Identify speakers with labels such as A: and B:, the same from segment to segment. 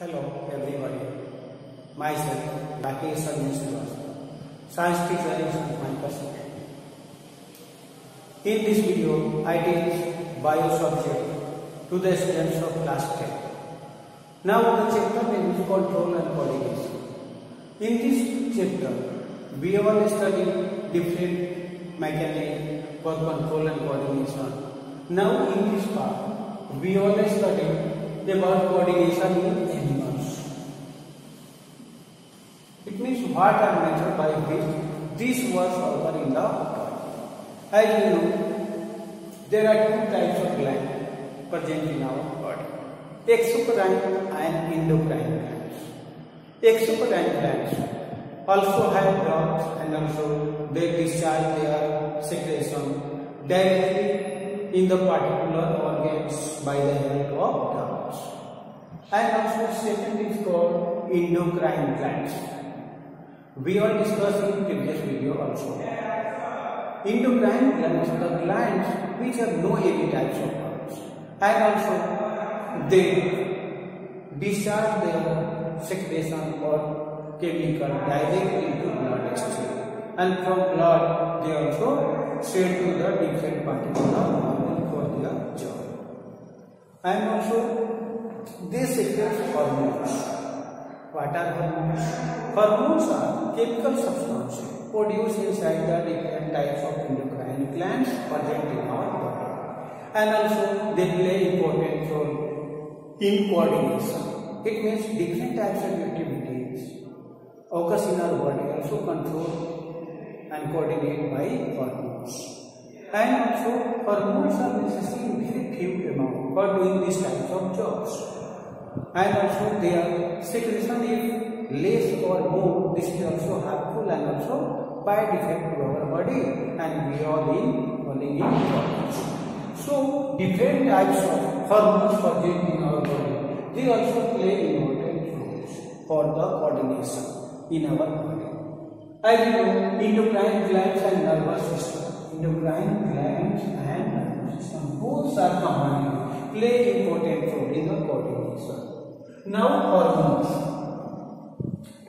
A: Hello everyone myself Rakesh Sharma science teacher in my person in this video I teach bio subject to the students of class 10 now the chapter is called role and coordination in this chapter we are study different mechanic work control and coordination now in this part we are study about coordination in animals. It means what are measured by which these words occur in the body. As you know, there are two types of gland present in our body. Exocrine and endocrine glands. Exocrine glands also have ducts and also they discharge their secretion directly in the particular organs by the help of ducts. And also second is called endocrine glands. We all discussed in previous video also. Endocrine glands are the glands which have no any types of. And also they discharge their secretion or chemical directly into bloodstream. And from blood they also send to the different particular organ for their job. And also they secrete hormones. What are hormones? Hormones are chemical substances produced inside the different types of endocrine glands present in our body. And also they play important role in coordination. It means different types of activities occurs in our body also controlled and coordinated by hormones. And also hormones are necessary in very few amount for doing these types of jobs. And also their secretion if less or more, this is also harmful and also by defect to our body and we are in falling in problems. So different types of hormones present in our body, they also play important roles for the coordination in our body. As you know, endocrine glands and nervous system, endocrine glands and nervous system, both are combined, play important role in the coordination. Now hormones.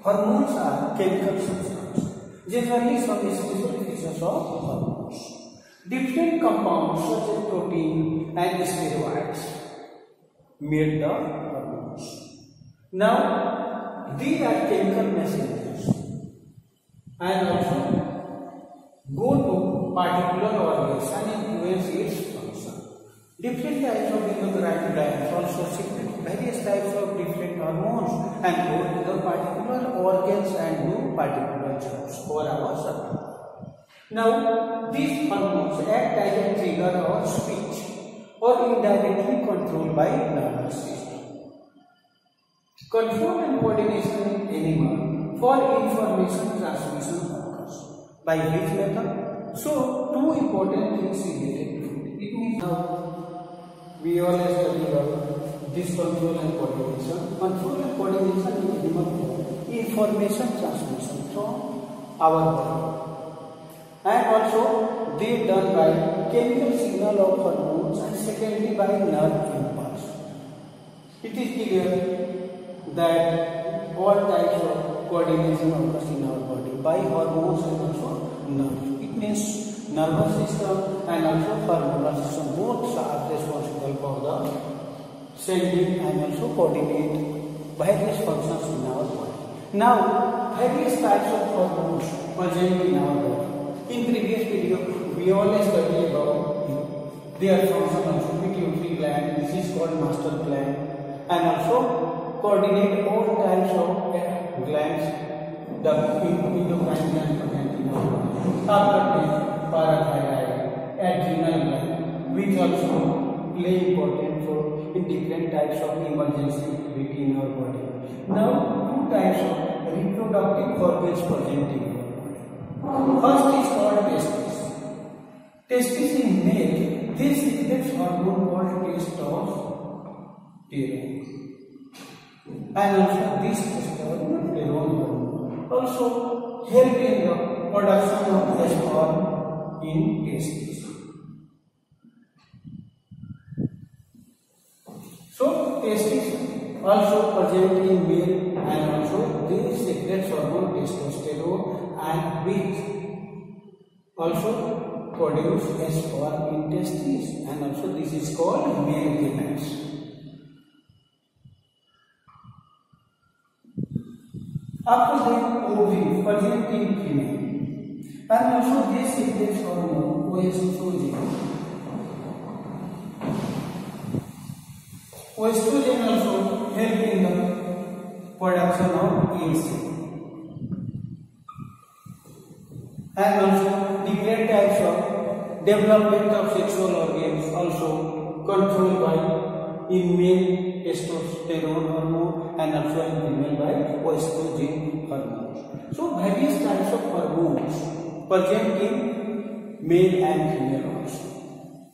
A: Hormones are chemical substances. Generally, some special features of hormones. Different compounds such as protein and steroids made the hormones. Now, these are chemical messengers and also particular organs and influence its function. Different types of endocrine glands also secrete various types of different hormones and go to the particular organs and do particular jobs for our survival. Now, these hormones act as a trigger or speech or indirectly controlled by nervous system. Control and coordination in animal for information transmission occurs. By which method? So, two important things related it. Means now we all study about this control and coordination. Control and coordination in animal information transmission from our body and also they done by chemical signal of hormones and secondly by nerve impulse. It is clear that all types of coordination occurs in our body by hormones and also nerve. Means nervous system and also hormonal system both are responsible for the sending and also coordinate various functions in our body. Now, various types of hormones present in our body. In previous video, we always studied about their function also pituitary gland, this is called master gland, and also coordinate all types of glands, the endocrine gland this, parathyroid, adrenal gland, which also play important role in different types of emergency activity in our body. Now, two types of reproductive organs present in First is called testis. Testis in male, this secretes hormone called testosterone. And also this testosterone also help in the production of sperm in testis. So testis also present in male and also the secret hormone testosterone and which also produce sperm in testes and also this is called male gametes. After that ovary present in female and also this secret hormone oestrogen Estrogen also help in the production of EST. And also different types of development of sexual organs also controlled by in male testosterone hormone and also in female by estrogen hormones. So various types of hormones present in male and female also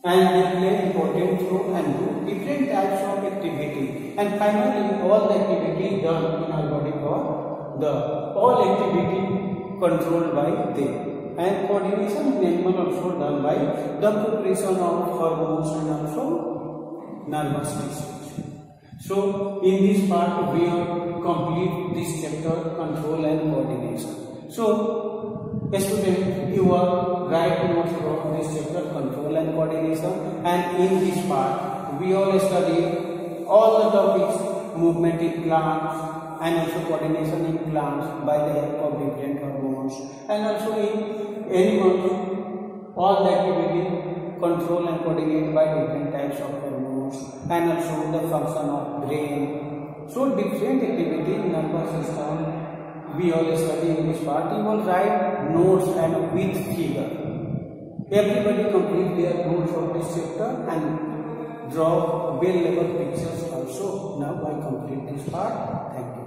A: and they play important role and do different types of activity and finally all the activity done in our body for the all activity controlled by them and coordination in also done by the preparation of hormones and also nervous system. So in this part we have complete this chapter control and coordination. So student you are write notes about this chapter control and coordination. And in this part we all study all the topics movement in plants and also coordination in plants by the help of different hormones. And also in animals all the activity control and coordinate by different types of hormones. And also the function of brain. So different activity in nervous system we all study this part, you will write notes and with figure. Everybody complete their notes of this chapter and draw well level pictures also. Now I complete this part. Thank you.